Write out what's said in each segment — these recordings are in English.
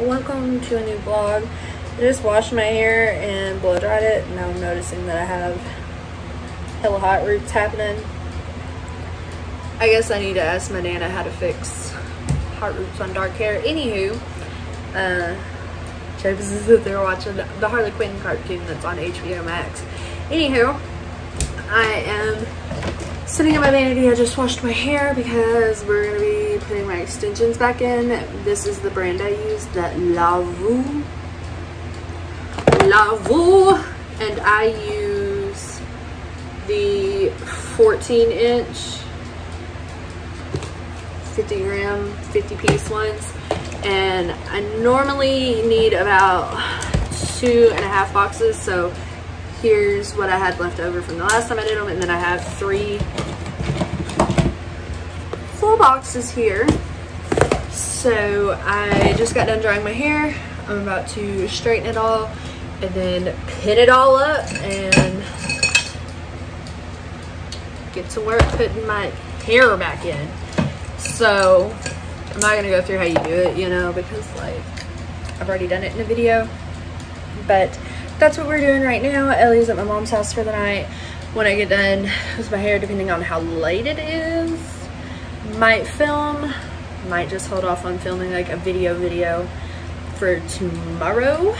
welcome to a new vlog. I just washed my hair and blow dried it now I'm noticing that I have hella hot roots happening. I guess I need to ask my nana how to fix hot roots on dark hair. Anywho, uh, James is that they're watching the Harley Quinn cartoon that's on HBO Max. Anywho, I am sitting in my vanity. I just washed my hair because we're going to be putting my extensions back in. This is the brand I use, the LaaVoo. LaaVoo. And I use the 14 inch 50 gram 50 piece ones and I normally need about two and a half boxes so here's what I had left over from the last time I did them and then I have three full boxes here. So I just got done drying my hair. I'm about to straighten it all and then pin it all up and get to work putting my hair back in. So I'm not gonna go through how you do it you know because like I've already done it in a video. But that's what we're doing right now. Ellie's at my mom's house for the night. When I get done with my hair, depending on how late it is, might film, might just hold off on filming like a video video for tomorrow.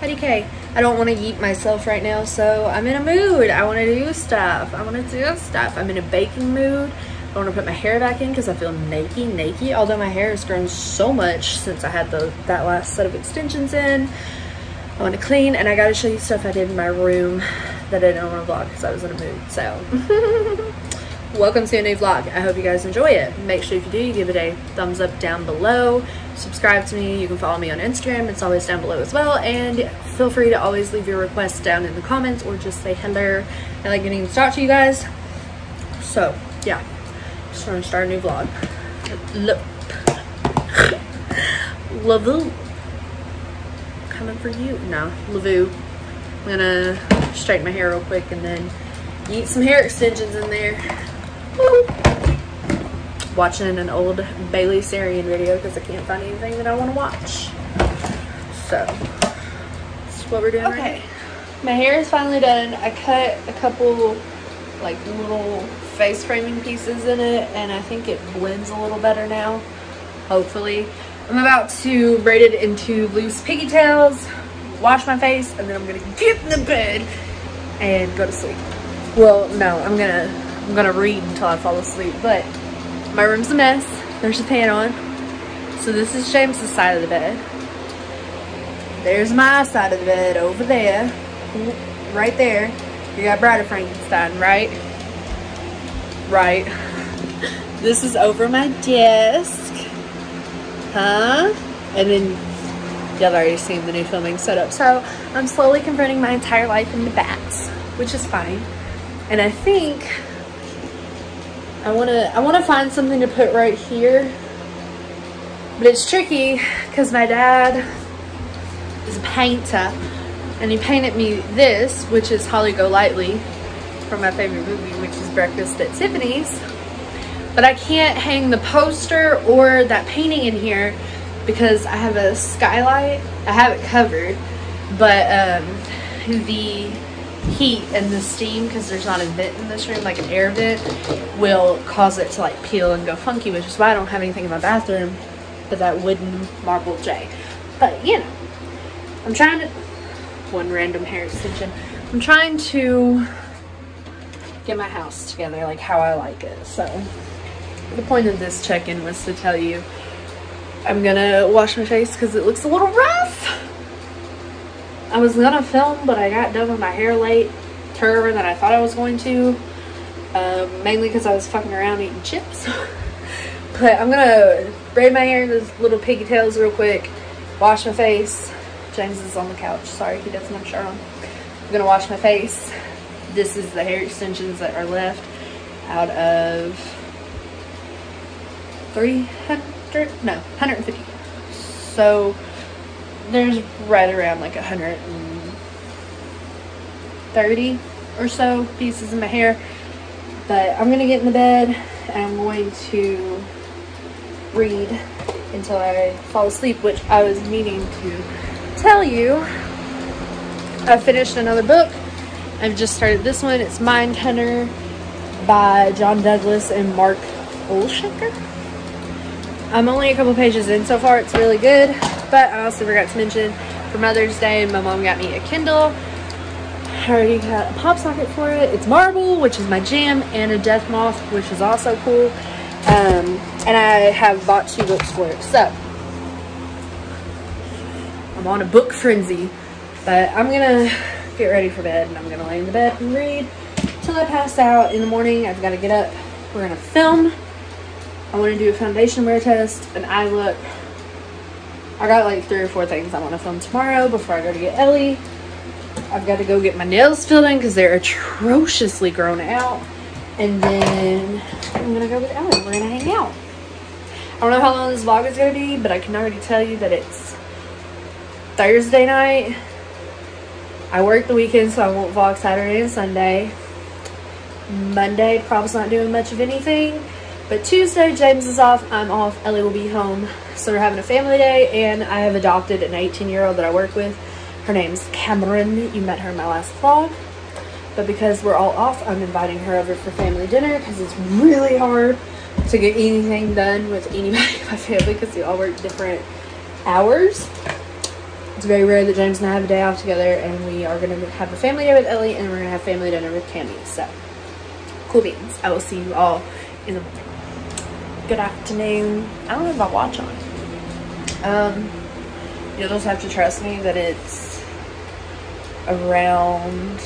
IDK. I don't want to eat myself right now, so I'm in a mood. I want to do stuff. I want to do stuff. I'm in a baking mood. I want to put my hair back in because I feel naked, naked. Although my hair has grown so much since I had the that last set of extensions in. I want to clean and I got to show you stuff I did in my room that I didn't want to vlog because I was in a mood. So, welcome to a new vlog. I hope you guys enjoy it. Make sure if you do, you give it a thumbs up down below. Subscribe to me. You can follow me on Instagram. It's always down below as well. And feel free to always leave your requests down in the comments or just say hello. I like getting to talk to you guys. So, yeah. Just want to start a new vlog. Look. LaaVoo. Coming for you. No, LaaVoo. I'm gonna straighten my hair real quick and then eat some hair extensions in there. Woo. Watching an old Bailey Sarian video because I can't find anything that I want to watch. So, that's what we're doing okay. Right my hair is finally done. I cut a couple like little face framing pieces in it and I think it blends a little better now, hopefully. I'm about to braid it into loose pigtails, wash my face, and then I'm gonna get in the bed and go to sleep. Well, no, I'm gonna I'm gonna read until I fall asleep, but my room's a mess. There's a pan on. So this is James's side of the bed. There's my side of the bed over there. Right there. You got Bride of Frankenstein, right? Right. This is over my desk. Huh? And then y'all already seen the new filming setup. So I'm slowly converting my entire life into bats, which is fine. And I think I wanna I wanna find something to put right here. But it's tricky because my dad is a painter and he painted me this, which is Holly Golightly from my favorite movie, which is Breakfast at Tiffany's. But I can't hang the poster or that painting in here because I have a skylight. I have it covered, but um, the heat and the steam, because there's not a vent in this room, like an air vent, will cause it to like peel and go funky, which is why I don't have anything in my bathroom but that wooden marble J. But, you know, I'm trying to, one random hair extension, I'm trying to get my house together like how I like it. So the point of this check-in was to tell you I'm gonna wash my face because it looks a little rough. I was gonna film, but I got done with my hair late, turner than I thought I was going to. Um, mainly because I was fucking around eating chips. but I'm gonna braid my hair in those little pigtails real quick, wash my face. James is on the couch. Sorry, he doesn't have a shirt on. I'm gonna wash my face, this is the hair extensions that are left out of 300 no 150 so there's right around like 130 or so pieces in my hair but I'm gonna get in the bed and I'm going to read until I fall asleep, which I was meaning to tell you. I finished another book. I've just started this one. It's Mindhunter by John Douglas and Mark Olshaker. I'm only a couple pages in so far. It's really good. But I also forgot to mention for Mother's Day, my mom got me a Kindle. I already got a pop socket for it. It's Marble, which is my jam, and a Death Moth, which is also cool. Um, and I have bought two books for it. So, I'm on a book frenzy. But I'm to get ready for bed, and I'm going to lay in the bed and read till I pass out. In the morning, I've got to get up. We're going to film. I want to do a foundation wear test, an eye look. I got like three or four things I want to film tomorrow before I go to get Ellie. I've got to go get my nails filled in because they're atrociously grown out. And then I'm going to go with Ellie. We're going to hang out. I don't know how long this vlog is going to be, but I can already tell you that it's Thursday night. I work the weekend, so I won't vlog Saturday and Sunday. Monday, probably not doing much of anything. But Tuesday, James is off. I'm off. Ellie will be home. So we're having a family day, and I have adopted an 18-year-old that I work with. Her name's Cameron. You met her in my last vlog. But because we're all off, I'm inviting her over for family dinner because it's really hard to get anything done with anybody in my family because we all work different hours. It's very rare that James and I have a day off together, and we are going to have a family day with Ellie, and we're going to have family dinner with Cammy. So, cool beans. I will see you all in the morning good afternoon. I don't have I watch on. Um, you'll just have to trust me that it's around,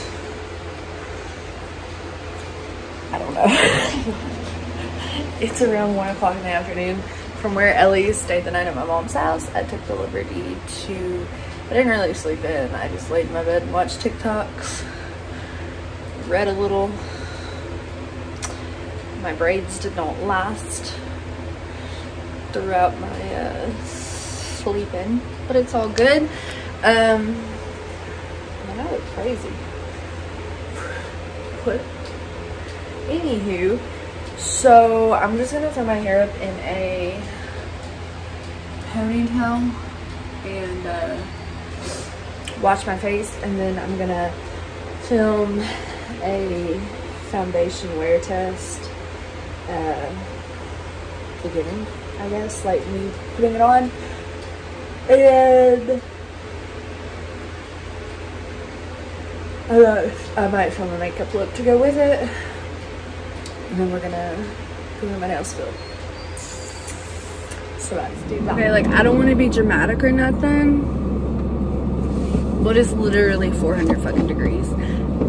I don't know. it's around one o'clock in the afternoon from where Ellie stayed the night at my mom's house. I took the liberty to, I didn't really sleep in. I just laid in my bed and watched TikToks, read a little. My braids did not last throughout my uh, sleeping, but it's all good. Um, I know it's crazy. Anywho, so I'm just gonna throw my hair up in a ponytail and uh, wash my face, and then I'm gonna film a foundation wear test uh, beginning I guess, like me putting it on. And I, know, I might film a makeup look to go with it. And then we're gonna go get my nails filled. So let's do that. Okay, like I don't want to be dramatic or nothing. But it's literally 400 fucking degrees.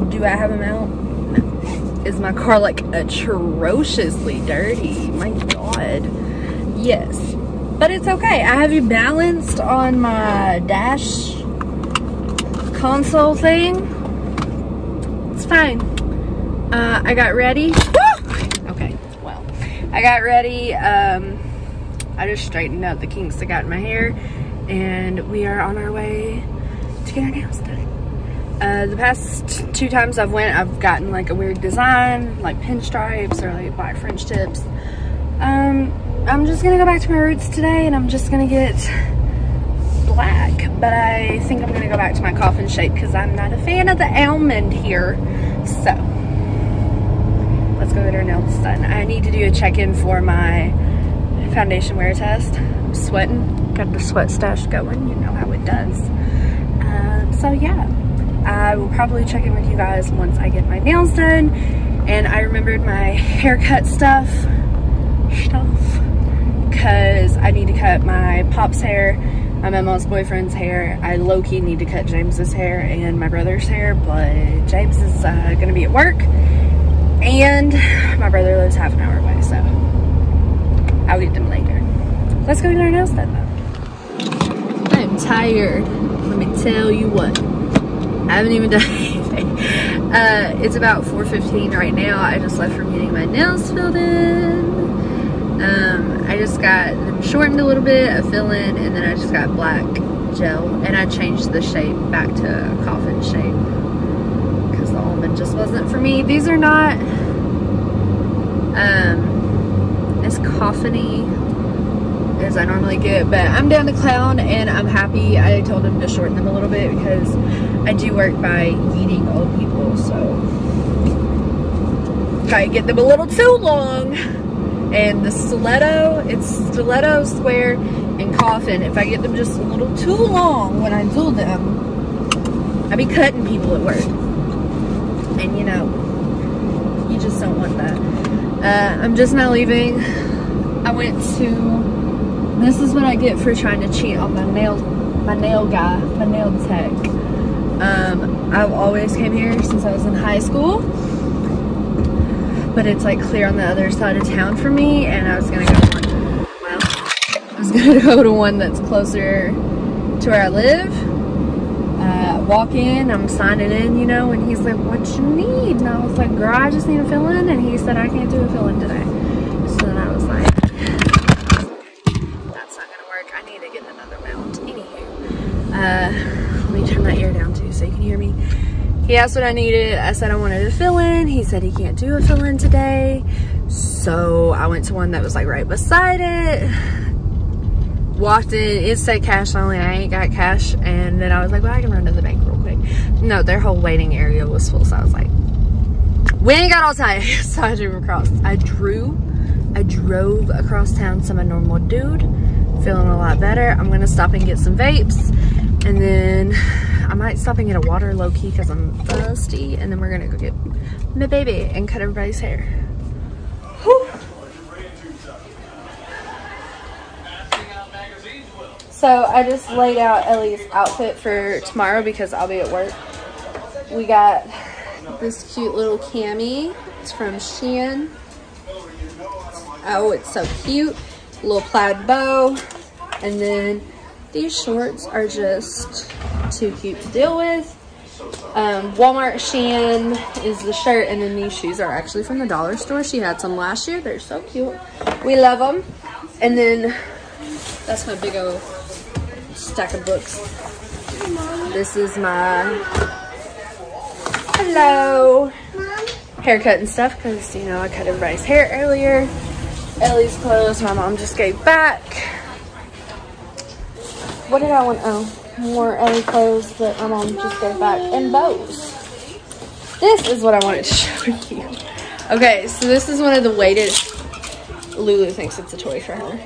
Do I have them out? No. Is my car like atrociously dirty? My god. Yes. But it's okay. I have you balanced on my dash console thing. It's fine. Uh, I got ready. okay, well. I got ready. Um, I just straightened out the kinks I got in my hair. And we are on our way to get our nails done. Uh, the past two times I've went, I've gotten like a weird design, like pinstripes or like black French tips. Um, I'm just gonna go back to my roots today and I'm just gonna get black. But I think I'm gonna go back to my coffin shape because I'm not a fan of the almond here. So, let's go get our nails done. I need to do a check-in for my foundation wear test. I'm sweating, got the sweat stash going, you know how it does. So yeah, I will probably check in with you guys once I get my nails done. And I remembered my haircut stuff, stuff because I need to cut my pop's hair, my mama's boyfriend's hair. I low-key need to cut James's hair and my brother's hair, but James is uh, gonna be at work and my brother lives half an hour away, so I'll get them later. Let's go get our nails done though. I'm tired, tell you what. I haven't even done anything. Uh, it's about 4.15 right now. I just left from getting my nails filled in. Um, I just got them shortened a little bit, a fill in, and then I just got black gel. And I changed the shape back to a coffin shape because the almond just wasn't for me. These are not um, as coffiny as I normally get, but I'm down to clown and I'm happy. I told him to shorten them a little bit because I do work by eating old people, so I get them a little too long. And the stiletto, it's stiletto, square, and coffin. If I get them just a little too long when I do them, I be cutting people at work. And you know, you just don't want that. Uh, I'm just now leaving. I went to, this is what I get for trying to cheat on my nail, my nail guy, my nail tech. Um, I've always came here since I was in high school but it's like clear on the other side of town for me and I was gonna go one, well, I was gonna go to one that's closer to where I live. Uh, walk in, I'm signing in, you know, and he's like, what you need? And I was like, girl, I just need a fill-in. And he said, I can't do a fill-in today. So then I was like, that's not gonna work. I need to get another mount. Anywho, uh, let me turn that ear down too so you can hear me. He asked what I needed. I said I wanted a fill-in. He said he can't do a fill-in today. So I went to one that was like right beside it. Walked in, it said cash only. I ain't got cash. And then I was like, well, I can run to the bank real quick. No, their whole waiting area was full. So I was like, we ain't got all time. So I drove across. I drew, I drove across town to my normal dude. Feeling a lot better. I'm to stop and get some vapes. And then I might stop and get a water low key because I'm thirsty. And then we're gonna go get my baby and cut everybody's hair. Whew. So I just laid out Ellie's outfit for tomorrow because I'll be at work. We got this cute little cami. It's from Shein. Oh, it's so cute. Little plaid bow. And then these shorts are just too cute to deal with. Um, Walmart Shein is the shirt, and then these shoes are actually from the dollar store. She had some last year. They're so cute. We love them. And then that's my big old stack of books. This is my hello haircut and stuff because you know I cut everybody's hair earlier. Ellie's clothes my mom just gave back. What did I want? Oh more Ellie clothes that my mom just gave back and bows. This is what I wanted to show you. Okay, so this is one of the weighted, Lulu thinks it's a toy for her.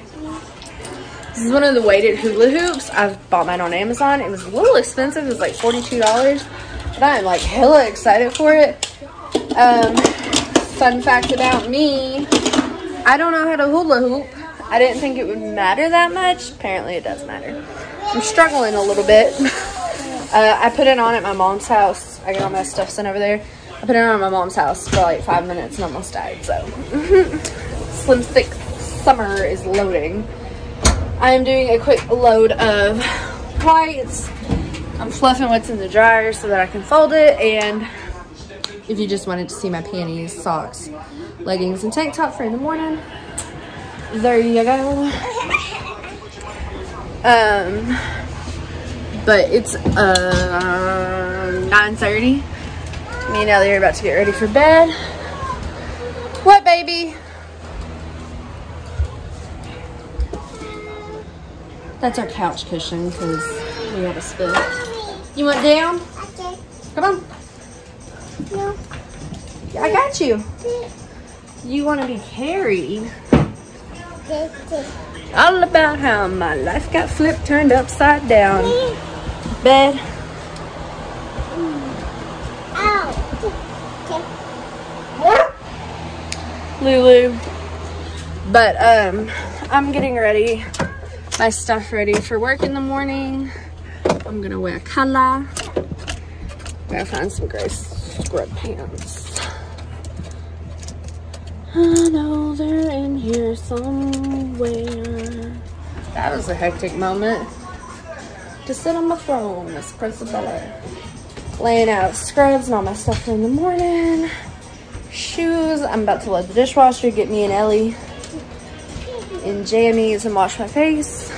This is one of the weighted hula hoops. I've bought mine on Amazon. It was a little expensive. It was like $42. But I am like hella excited for it. Um, fun fact about me, I don't know how to hula hoop. I didn't think it would matter that much. Apparently it does matter. I'm struggling a little bit. uh, I put it on at my mom's house. I got all my stuff sent over there. I put it on at my mom's house for like five minutes and almost died, so. Slim Thick Summer is loading. I am doing a quick load of whites. I'm fluffing what's in the dryer so that I can fold it, and if you just wanted to see my panties, socks, leggings, and tank top for in the morning, there you go. Um, but it's uh 9:30. Me and Ellie are about to get ready for bed. What, baby? That's our couch cushion because we have a split. You want down? Okay. Come on. No. I got you. You want to be carried? All about how my life got flipped, turned upside down. Bed. Lulu. But um, I'm getting ready, my stuff ready for work in the morning. I'm gonna wear color. Gotta find some gray scrub pants. I know they're in here somewhere. That was a hectic moment. To sit on my throne, Miss Principella. Laying out scrubs and all my stuff in the morning. Shoes. I'm about to let the dishwasher get me and Ellie in jammies and wash my face.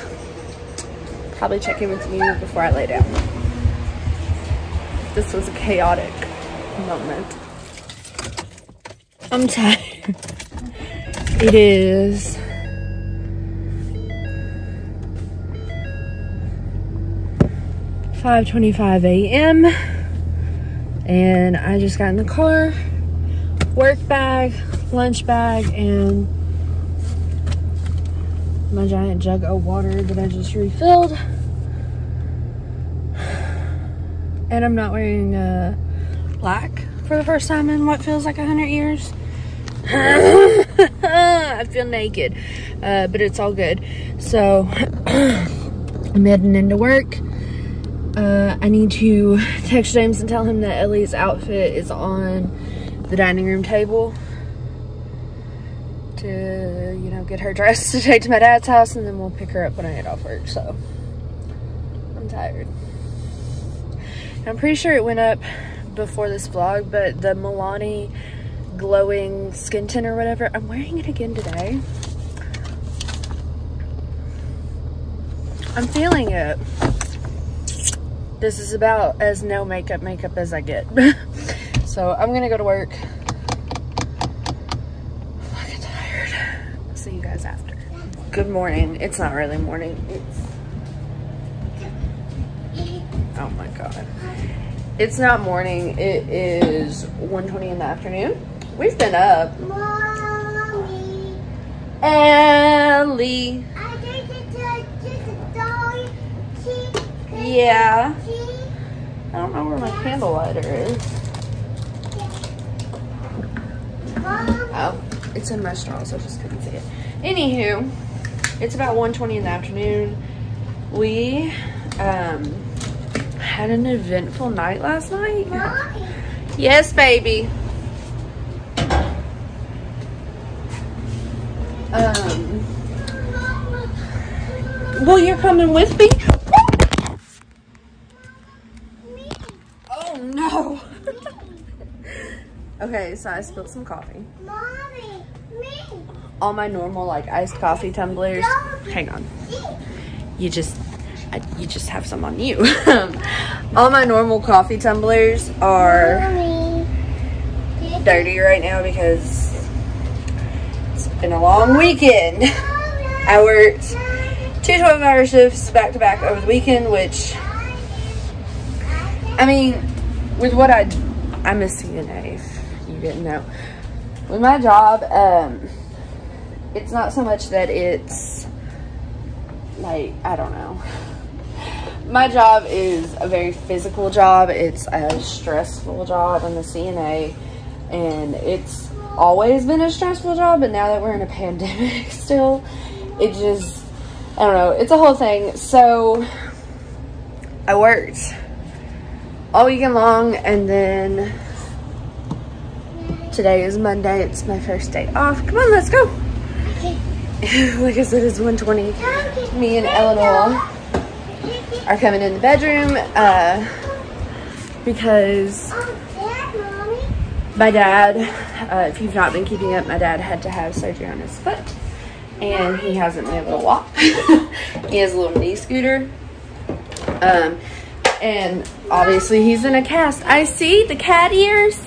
Probably check in with you before I lay down. This was a chaotic moment. I'm tired. It is. Five twenty-five a.m. and I just got in the car, work bag, lunch bag, and my giant jug of water that I just refilled. And I'm not wearing a black for the first time in what feels like 100 years. I feel naked, uh, but it's all good. So I'm heading into work. Uh, I need to text James and tell him that Ellie's outfit is on the dining room table to, you know, get her dressed to take to my dad's house and then we'll pick her up when I get off work. So I'm tired. I'm pretty sure it went up before this vlog, but the Milani glowing skin tint or whatever, I'm wearing it again today. I'm feeling it. This is about as no makeup makeup as I get. so I'm gonna go to work. I'm fucking tired. See you guys after. Good morning. It's not really morning. It's Oh my god. It's not morning. It is 1.20 in the afternoon. We've been up. Mommy. Ellie. I think it's a, just a doll. She, Yeah. I don't know where my candle lighter is. Mom. Oh, it's in my straw, so I just couldn't see it. Anywho, it's about 1.20 in the afternoon. We um, had an eventful night last night. Mommy. Yes, baby. Um, well, you're coming with me? Me. Oh, no. okay, so I spilled some coffee. Mommy. Me. All my normal, like, iced coffee tumblers. Hang on. You just I, you just have some on you. All my normal coffee tumblers are Mommy. dirty right now because been a long weekend. I worked two 12 hour shifts back to back over the weekend, which, I mean, with what I, I'm a CNA, if you didn't know. With my job, um, it's not so much that it's like, I don't know. My job is a very physical job. It's a stressful job. I'm a CNA and it's always been a stressful job, but now that we're in a pandemic still, it just, I don't know, it's a whole thing. So I worked all weekend long and then today is Monday. It's my first day off. Come on, let's go. like I said, it's 120. Me and Eleanor are coming in the bedroom uh, because. My dad, uh, if you've not been keeping up, my dad had to have surgery on his foot and he hasn't been able to walk. he has a little knee scooter. Um, and obviously he's in a cast. I see the cat ears.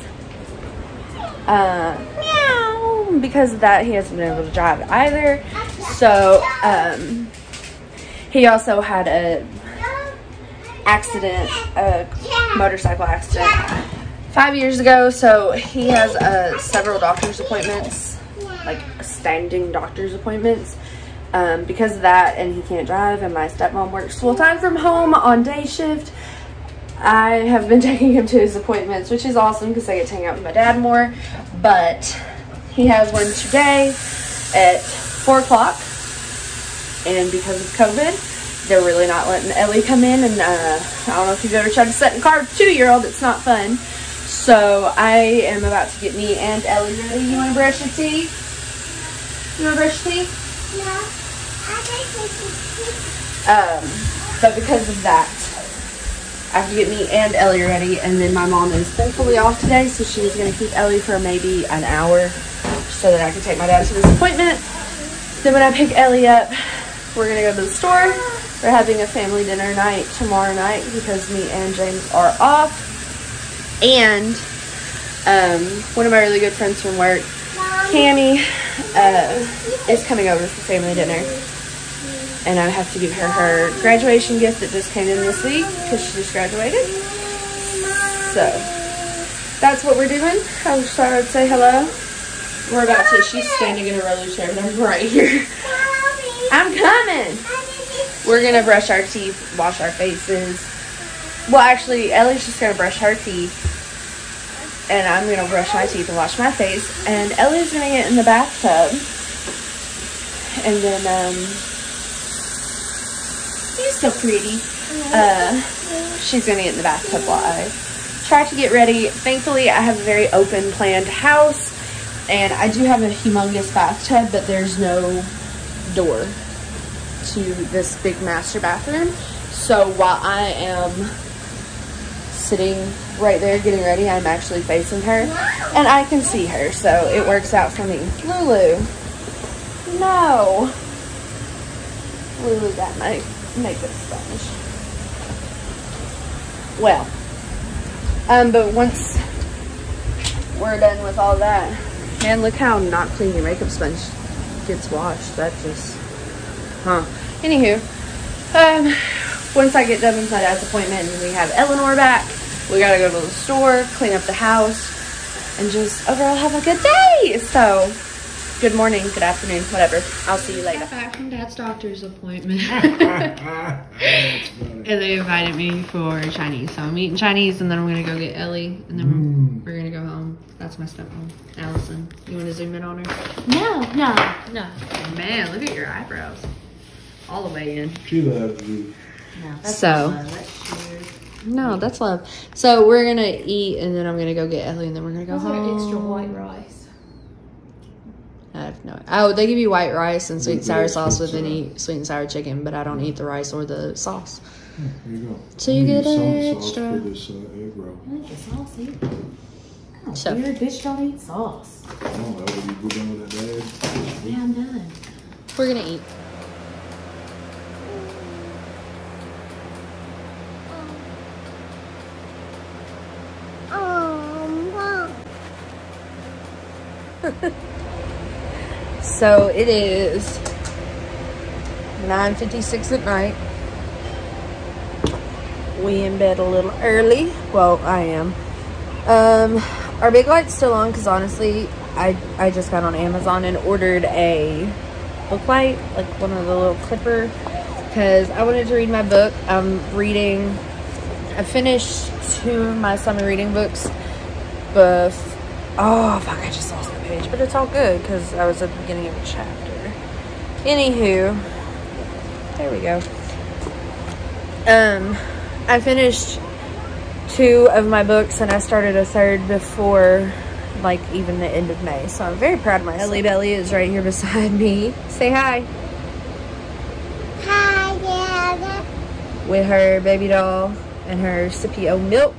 Uh, meow. Because of that, he hasn't been able to drive either. So, um, he also had a accident, a motorcycle accident five years ago. So he has uh, several doctor's appointments, like standing doctor's appointments. Um, because of that, and he can't drive, and my stepmom works full time from home on day shift. I have been taking him to his appointments, which is awesome because I get to hang out with my dad more. But he has one today at four o'clock, and because of COVID, they're really not letting Ellie come in. And uh, I don't know if you've ever tried to sit in the car with a two-year-old; it's not fun. So I am about to get me and Ellie ready. You want to brush your teeth? You want to brush your teeth? No. I it's Um, but because of that, I have to get me and Ellie ready. And then my mom is thankfully off today, so she's going to keep Ellie for maybe an hour so that I can take my dad to this appointment. Then when I pick Ellie up, we're going to go to the store. We're having a family dinner night tomorrow night because me and James are off. And um, one of my really good friends from work, Cami, uh, is coming over for family dinner. and I have to give her her graduation gift that just came in this week because she just graduated. So that's what we're doing. I was sorry to say hello. We're about to. She's standing in a roller chair, but I'm right here. I'm coming. We're gonna brush our teeth, wash our faces. Well, actually, Ellie's just gonna brush her teeth, and I'm gonna brush my teeth and wash my face. And Ellie's gonna get in the bathtub, and then um, he's so pretty. Uh, she's gonna get in the bathtub while I try to get ready. Thankfully, I have a very open, planned house, and I do have a humongous bathtub, but there's no door to this big master bathroom. So while I am sitting right there getting ready, I'm actually facing her and I can see her. So it works out for me. Lulu. No. Lulu got my makeup sponge. Well, um, but once we're done with all that, man, look how not clean your makeup sponge gets washed. That just Huh. Anywho, um, once I get done with my dad's appointment and we have Eleanor back, we gotta go to the store, clean up the house, and just overall have a good day. So, good morning, good afternoon, whatever. I'll see you later. Got Back from dad's doctor's appointment. and they invited me for Chinese. So I'm eating Chinese and then I'm gonna go get Ellie and then Mm. we're gonna go home. That's my stepmom, Allison. You wanna zoom in on her? No, no, no. Man, look at your eyebrows. All the way in. She loves you. No, that's So- not love, that's cheers. No, that's love. So we're gonna eat, and then I'm gonna go get Ellie, and then we're gonna go How's our home. extra white rice? I have no. Oh, they give you white rice and sweet and sour Yeah, sauce with any sweet and sour chicken, but I don't eat the rice or the sauce. Here you go. So you I'm get gonna use some sauce extra. For this uh, egg roll. I think it's sauce either. Oh, So- weird bitch don't eat sauce. I don't know. You we're done with that egg? Yeah, I'm done. We're gonna eat. Oh, Mom. So it is 9:56 at night. We in bed a little early. Well, I am. Um, our big light's still on because honestly, I I just got on Amazon and ordered a book light, like one of the little clipper, because I wanted to read my book. I'm reading. I finished two of my summer reading books, but oh fuck, I just lost my page, but it's all good because I was at the beginning of a chapter. Anywho, there we go. Um, I finished two of my books and I started a third before like even the end of May. So I'm very proud of myself. Ellie Belly is right here beside me. Say hi. Hi, Dad. With her baby doll and her sippy o milk.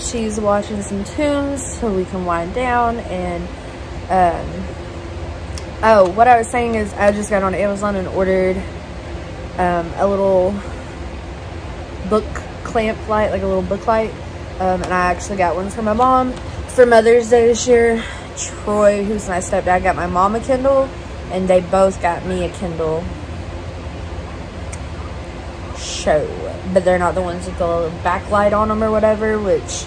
She's watching some tunes so we can wind down and um oh what I was saying is I just got on Amazon and ordered um a little book clamp light, like a little book light. Um, and I actually got one for my mom for Mother's Day this year. Troy, who's my stepdad, got my mom a Kindle, and they both got me a Kindle show. But they're not the ones with the backlight on them or whatever, which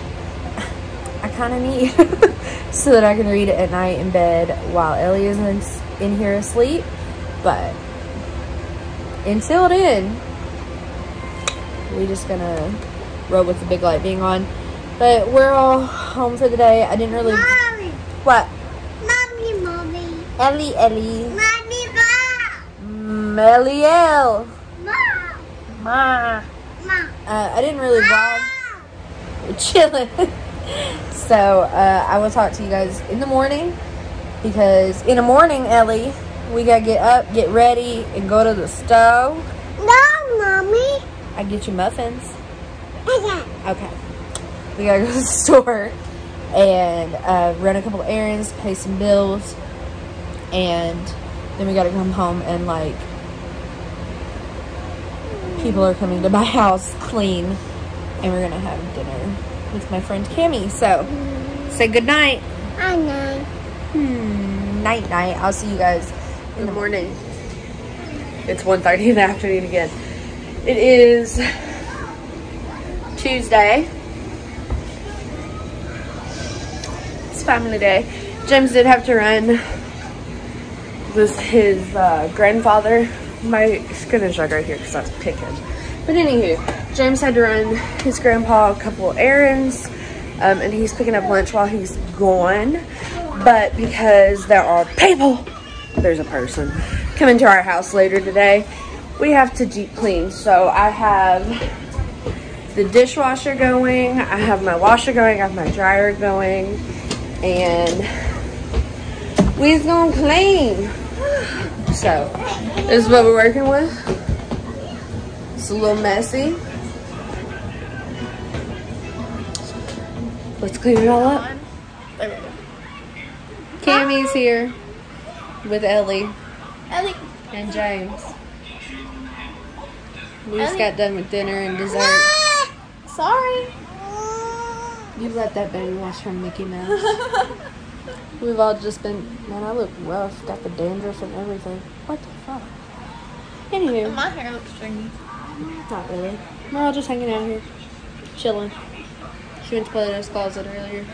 I kind of need so that I can read it at night in bed while Ellie is in, in here asleep. But until then, we just gonna roll with the big light being on. But we're all home for the day. I didn't really. Mommy. What? Mommy, Mommy. Ellie, Ellie. Mommy, Mom. Meliel. Mom. Ma. Uh, I didn't really vlog. Chilling. so uh, I will talk to you guys in the morning because in the morning, Ellie, we gotta get up, get ready, and go to the stove. No, Mommy. I get you muffins. Okay. Okay. We gotta go to the store and uh, run a couple errands, pay some bills, and then we gotta come home and like people are coming to my house clean, and we're gonna have dinner with my friend Kimmy. So say good night. I know. Hmm, night night. I'll see you guys in the morning. It's 1.30 in the afternoon again. It is Tuesday. It's family day. James did have to run with his uh, grandfather. My skin is red right here because I was picking. But anywho, James had to run his grandpa a couple errands. Um, and he's picking up lunch while he's gone. But because there are people, there's a person coming to our house later today, we have to deep clean. So I have the dishwasher going, I have my washer going, I have my dryer going, and we's gonna clean. So this is what we're working with. It's a little messy. Let's clean it all up. There we go. Cammy's here with Ellie Ellie. and James. We just got done with dinner and dessert. Ah, Sorry. You let that baby wash her Mickey Mouse. We've all just been, man, I look rough. Got the dandruff and everything. What the fuck? Anywho, My hair looks stringy. not really. We're all just hanging out here, chilling. She went to play in his closet earlier.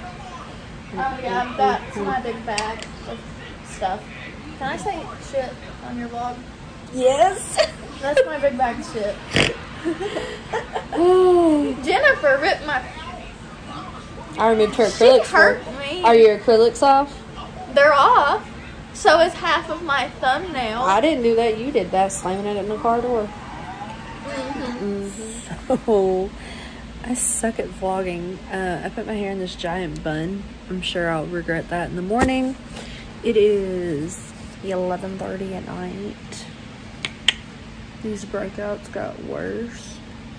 Oh yeah, mm-hmm. that's my big bag of stuff. Can I say shit on your vlog? Yes. That's my big bag of shit. Jennifer ripped my. I removed her acrylics. She hurt me. Are your acrylics off? They're off. So is half of my thumbnail. I didn't do that. You did that, slamming it in the car door. So, I suck at vlogging. Uh, I put my hair in this giant bun. I'm sure I'll regret that in the morning. It is 11.30 at night. These breakouts got worse.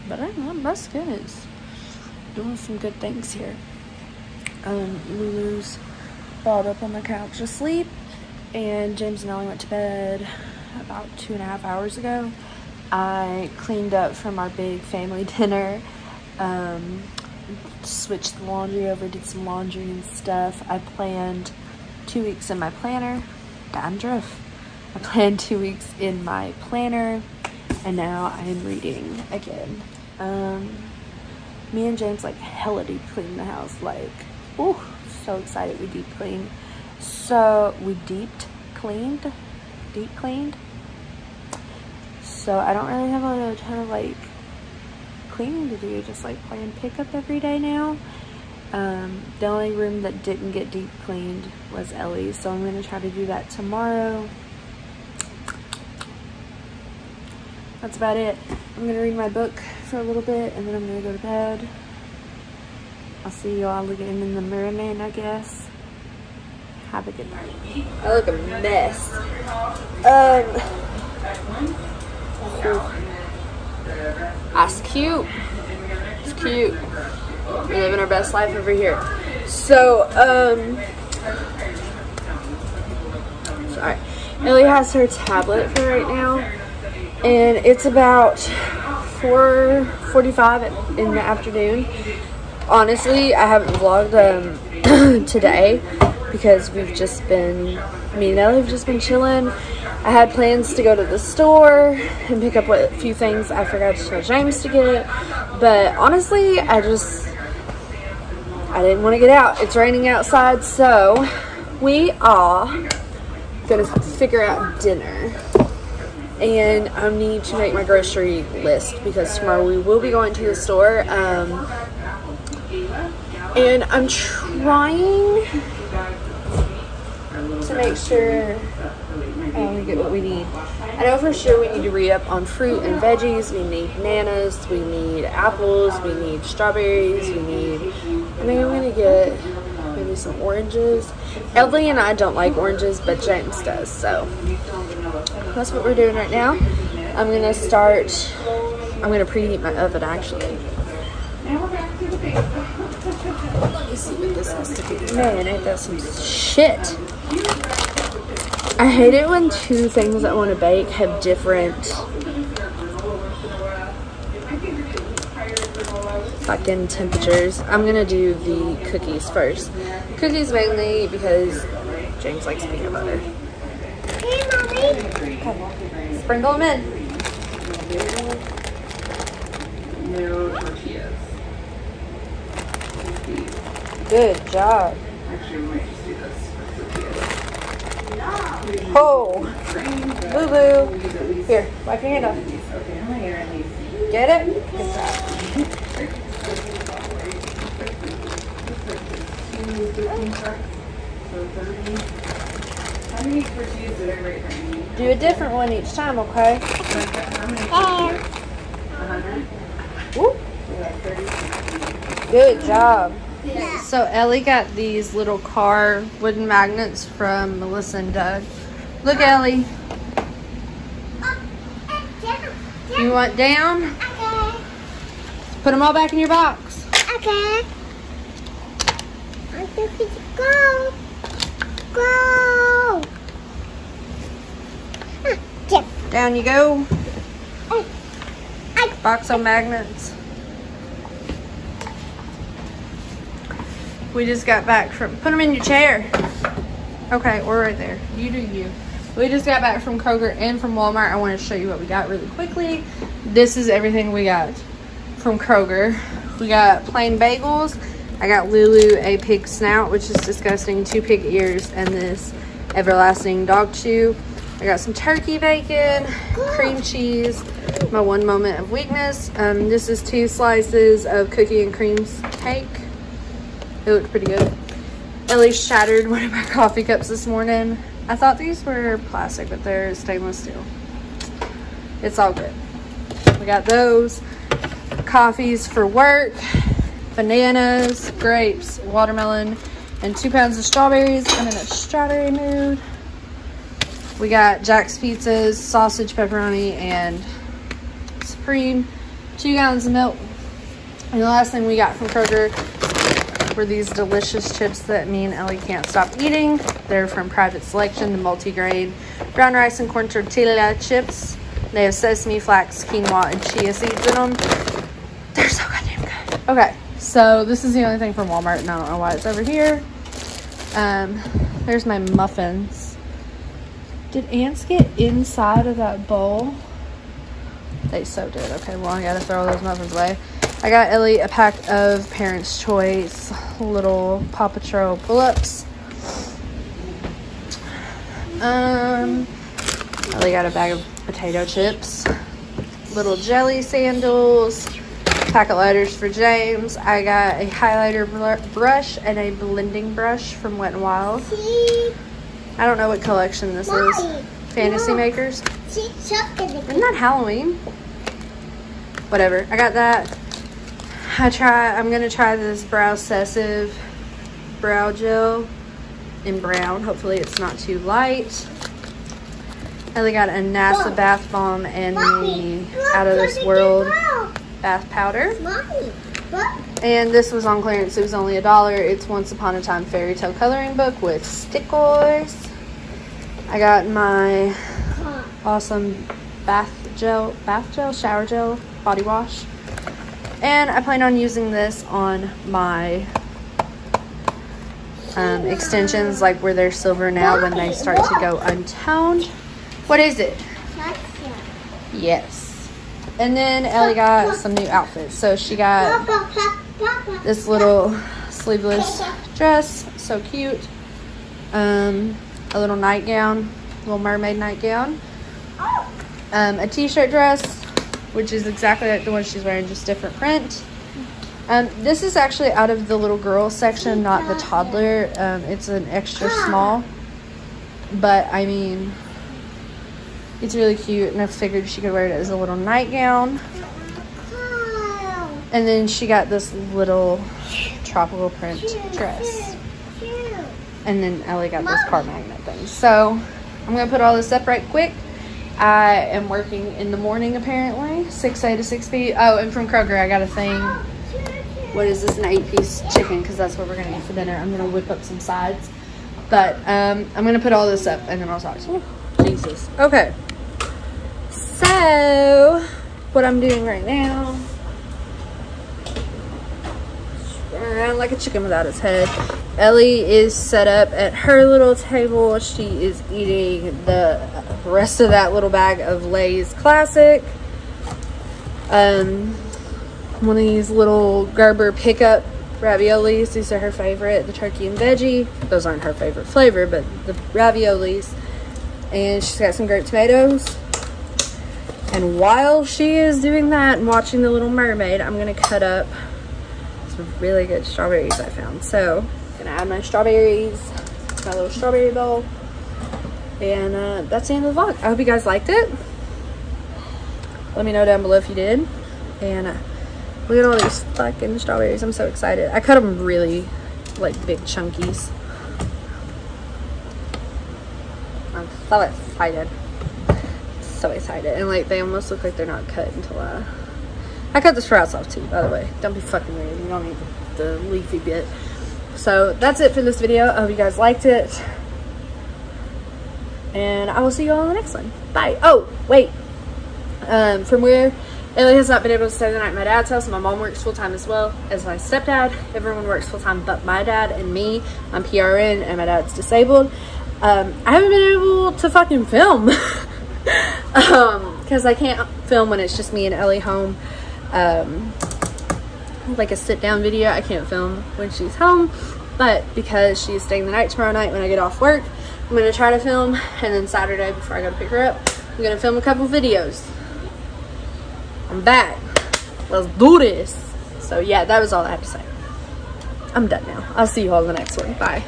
But I don't know, my skin is doing some good things here. Um, Lulu's balled up on the couch asleep. And James and Ellie went to bed about two and a half hours ago. I cleaned up from our big family dinner, um, switched the laundry over, did some laundry and stuff. I planned two weeks in my planner, dandruff. I planned two weeks in my planner, and now I am reading again. Um, me and James like hella deep cleaned the house, like, ooh, so excited we deep cleaned. So we deep cleaned, deep cleaned. So I don't really have a ton of like cleaning to do, just like playing pickup every day now. Um, the only room that didn't get deep cleaned was Ellie's, so I'm gonna try to do that tomorrow. That's about it. I'm gonna read my book for a little bit and then I'm gonna go to bed. I'll see you all again in the morning, I guess. Have a good night. I look a mess. Um, that's cute. It's cute. We're living our best life over here. So, um, sorry. Ellie has her tablet for right now, and it's about 4:45 in the afternoon. Honestly, I haven't vlogged um, today because we've just been, me and Ellie have just been chilling. I had plans to go to the store and pick up what a few things I forgot to tell James to get, but honestly, I just, I didn't want to get out. It's raining outside, so we are gonna figure out dinner. And I need to make my grocery list because tomorrow we will be going to the store. Um, and I'm trying to make sure uh, we get what we need. I know for sure we need to read up on fruit and veggies. We need bananas. We need apples. We need strawberries. We need. I think I'm gonna get maybe some oranges. Ellie and I don't like oranges, but James does. So that's what we're doing right now. I'm gonna start. I'm gonna preheat my oven actually. Man, ain't that some shit? I hate it when two things I want to bake have different fucking temperatures. I'm gonna do the cookies first. Cookies mainly because James likes peanut butter. Hey, mommy. Sprinkle them in. No tortillas. Good job. Actually, we might just do this for tortillas. Oh, boo boo. Here, wipe your hand off. Get it? Good job. Do a different one each time, okay? Good job. So Ellie got these little car wooden magnets from Melissa and Doug. Look, Ellie. You want down? Okay. Put them all back in your box. Okay. I'm to go. Go. Ah. Down you go. Ay. Box of magnets. We just got back from, put them in your chair. Okay, we're right there. You do you. We just got back from Kroger and from Walmart. I want to show you what we got really quickly. This is everything we got from Kroger. We got plain bagels. I got Lulu a pig snout, which is disgusting, two pig ears, and this everlasting dog chew. I got some turkey bacon, cream cheese, my one moment of weakness. Um, this is two slices of cookie and cream cake. It looked pretty good. Ellie shattered one of my coffee cups this morning. I thought these were plastic, but they're stainless steel. It's all good. We got those. Coffees for work. Bananas, grapes, watermelon, and two pounds of strawberries. I'm in a strawberry mood. We got Jack's Pizzas, sausage, pepperoni, and supreme. Two gallons of milk. And the last thing we got from Kroger were these delicious chips that me and Ellie can't stop eating. They're from Private Selection, the multi-grain brown rice and corn tortilla chips. They have sesame, flax, quinoa, and chia seeds in them. They're so goddamn good. Okay, so this is the only thing from Walmart, and I don't know why it's over here. Um, there's my muffins. Did ants get inside of that bowl? They so did. Okay, well, I gotta throw those muffins away. I got Ellie a pack of Parents' Choice little Paw Patrol pull-ups. Um, Ellie got a bag of potato chips, little jelly sandals, pack of lighters for James. I got a highlighter br- brush and a blending brush from Wet n Wild. See? I don't know what collection this is. Fantasy No. Makers. See. Isn't that Halloween? Whatever. I got that. I try. I'm gonna try this Brow Obsessive brow gel in brown. Hopefully, it's not too light. Ellie got a NASA bath bomb and the Out of This World bath powder. Mommy. And this was on clearance. It was only a dollar. It's Once Upon a Time Fairy Tale coloring book with stickers. I got my awesome bath gel, bath gel, shower gel, body wash. And I plan on using this on my um, extensions, like where they're silver now when they start to go untoned. What is it? Yes. And then Ellie got some new outfits. So she got this little sleeveless dress, so cute. Um, a little nightgown, little mermaid nightgown. Um, a t-shirt dress, which is exactly like the one she's wearing, just different print. Um, this is actually out of the little girl section, not the toddler. Um, it's an extra small, but I mean, it's really cute, and I figured she could wear it as a little nightgown. And then she got this little tropical print dress. And then Ellie got this car magnet thing. So I'm gonna put all this up right quick. I am working in the morning apparently, 6A to 6B. Oh, and from Kroger I got a thing. What is this? An eight piece chicken because that's what we're gonna eat for dinner. I'm gonna whip up some sides. But um, I'm gonna put all this up and then I'll talk to you. Jesus. Okay. So what I'm doing right now running around like a chicken without its head. Ellie is set up at her little table. She is eating the rest of that little bag of Lay's Classic. Um, one of these little Gerber pickup raviolis. These are her favorite, the turkey and veggie. Those aren't her favorite flavor, but the raviolis. And she's got some grape tomatoes. And while she is doing that and watching The Little Mermaid, I'm to cut up some really good strawberries I found. So, gonna add my strawberries, my little strawberry bowl. And uh, that's the end of the vlog. I hope you guys liked it. Let me know down below if you did. And uh, look at all these fucking strawberries. I'm so excited. I cut them really like big chunkies. I'm so excited. So excited. And like they almost look like they're not cut until uh I cut the sprouts off too, by the way. Don't be fucking weird. You don't need the leafy bit. So that's it for this video. I hope you guys liked it. And I will see you all in the next one. Bye. Oh, wait. Um, from where Ellie has not been able to stay the night at my dad's house. My mom works full-time as well as my stepdad. Everyone works full-time but my dad and me. I'm PRN and my dad's disabled. Um, I haven't been able to fucking film. um, because I can't film when it's just me and Ellie home. Um, like a sit-down video. I can't film when she's home. But because she's staying the night tomorrow night when I get off work, I'm to try to film. And then Saturday before I go to pick her up, I'm to film a couple videos. I'm back. Let's do this. So yeah, that was all I had to say. I'm done now. I'll see you all in the next one. Bye.